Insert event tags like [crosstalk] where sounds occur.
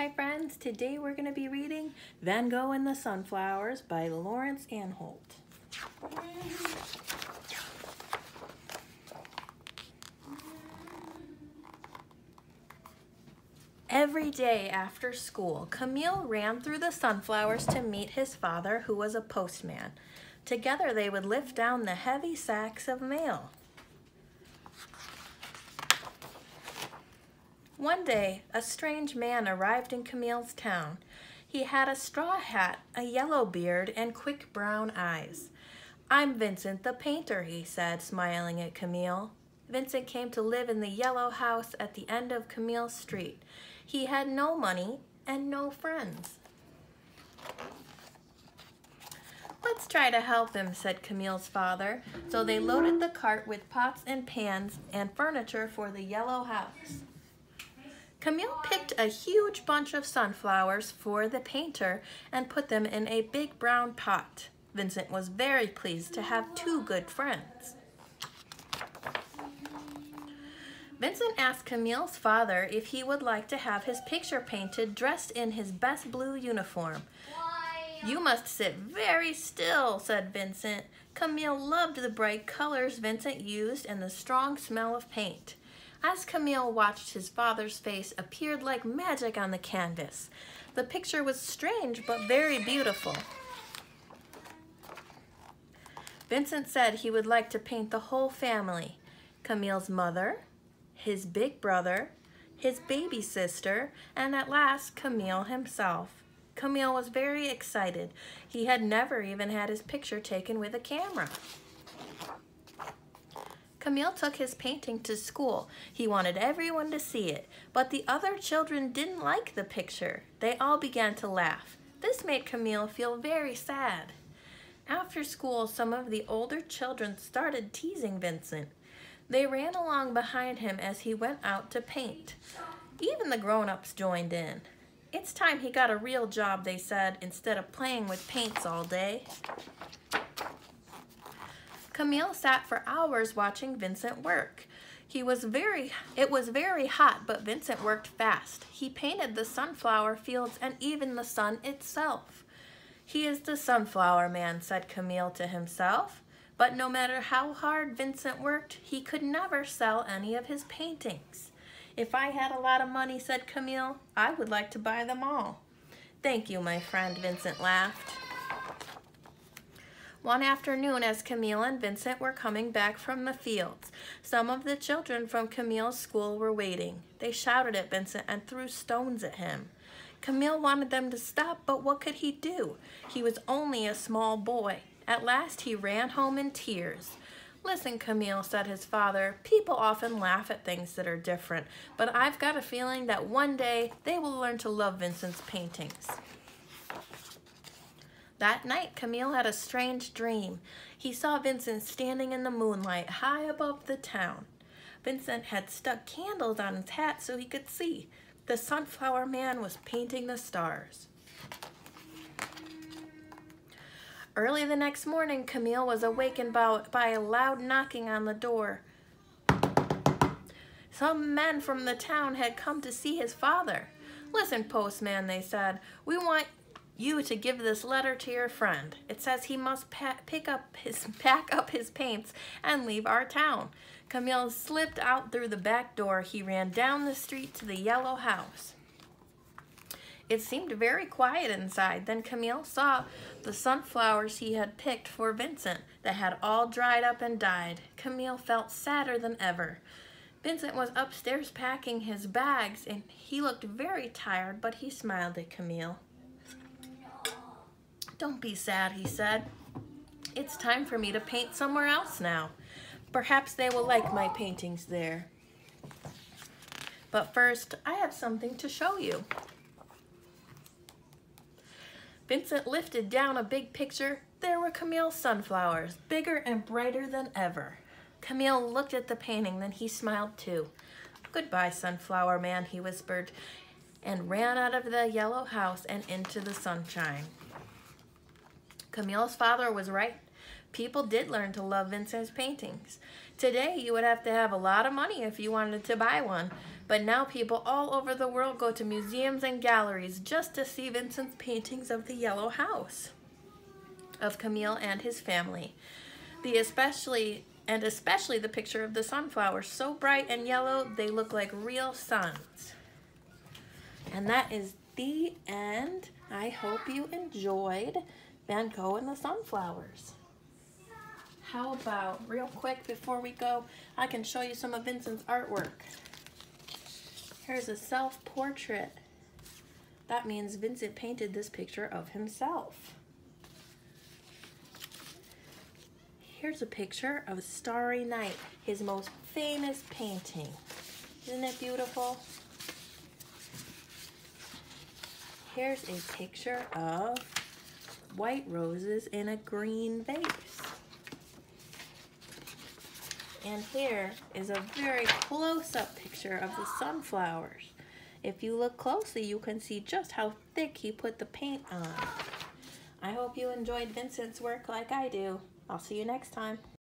Hi friends, today we're going to be reading Van Gogh and the Sunflowers by Laurence Anholt. Every day after school, Camille ran through the sunflowers to meet his father, who was a postman. Together they would lift down the heavy sacks of mail. One day, a strange man arrived in Camille's town. He had a straw hat, a yellow beard, and quick brown eyes. I'm Vincent the painter, he said, smiling at Camille. Vincent came to live in the yellow house at the end of Camille Street. He had no money and no friends. Let's try to help him, said Camille's father. So they loaded the cart with pots and pans and furniture for the yellow house. Camille picked a huge bunch of sunflowers for the painter and put them in a big brown pot. Vincent was very pleased to have two good friends. Vincent asked Camille's father if he would like to have his picture painted dressed in his best blue uniform. You must sit very still, said Vincent. Camille loved the bright colors Vincent used and the strong smell of paint. As Camille watched, his father's face appeared like magic on the canvas. The picture was strange but very beautiful. Vincent said he would like to paint the whole family. Camille's mother, his big brother, his baby sister, and at last Camille himself. Camille was very excited. He had never even had his picture taken with a camera. Camille took his painting to school. He wanted everyone to see it, but the other children didn't like the picture. They all began to laugh. This made Camille feel very sad. After school, some of the older children started teasing Vincent. They ran along behind him as he went out to paint. Even the grown-ups joined in. It's time he got a real job, they said, instead of playing with paints all day. Camille sat for hours watching Vincent work. He was very, it was very hot, but Vincent worked fast. He painted the sunflower fields and even the sun itself. He is the sunflower man, said Camille to himself. But no matter how hard Vincent worked, he could never sell any of his paintings. If I had a lot of money, said Camille, I would like to buy them all. Thank you, my friend, Vincent laughed. One afternoon, as Camille and Vincent were coming back from the fields, some of the children from Camille's school were waiting. They shouted at Vincent and threw stones at him. Camille wanted them to stop, but what could he do? He was only a small boy. At last, he ran home in tears. Listen, Camille, said his father, people often laugh at things that are different, but I've got a feeling that one day they will learn to love Vincent's paintings. That night, Camille had a strange dream. He saw Vincent standing in the moonlight high above the town. Vincent had stuck candles on his hat so he could see. The sunflower man was painting the stars. Early the next morning, Camille was awakened by, by a loud knocking on the door. Some men from the town had come to see his father. Listen, postman, they said, we want you to give this letter to your friend. It says he must pick up his [laughs] pack up his paints and leave our town. Camille slipped out through the back door. He ran down the street to the yellow house. It seemed very quiet inside. Then Camille saw the sunflowers he had picked for Vincent that had all dried up and died. Camille felt sadder than ever. Vincent was upstairs packing his bags and he looked very tired, but he smiled at Camille. Don't be sad, he said. It's time for me to paint somewhere else now. Perhaps they will like my paintings there. But first, I have something to show you. Vincent lifted down a big picture. There were Camille's sunflowers, bigger and brighter than ever. Camille looked at the painting, then he smiled too. Goodbye, sunflower man, he whispered, and ran out of the yellow house and into the sunshine. Camille's father was right. People did learn to love Vincent's paintings. Today, you would have to have a lot of money if you wanted to buy one. But now people all over the world go to museums and galleries just to see Vincent's paintings of the Yellow House of Camille and his family. The especially and especially the picture of the sunflowers, so bright and yellow, they look like real suns. And that is the end. I hope you enjoyed Van Gogh and the sunflowers. How about, real quick before we go, I can show you some of Vincent's artwork. Here's a self-portrait. That means Vincent painted this picture of himself. Here's a picture of Starry Night, his most famous painting. Isn't it beautiful? Here's a picture of white roses in a green vase. And here is a very close-up picture of the sunflowers. If you look closely, you can see just how thick he put the paint on. I hope you enjoyed Vincent's work like I do. I'll see you next time.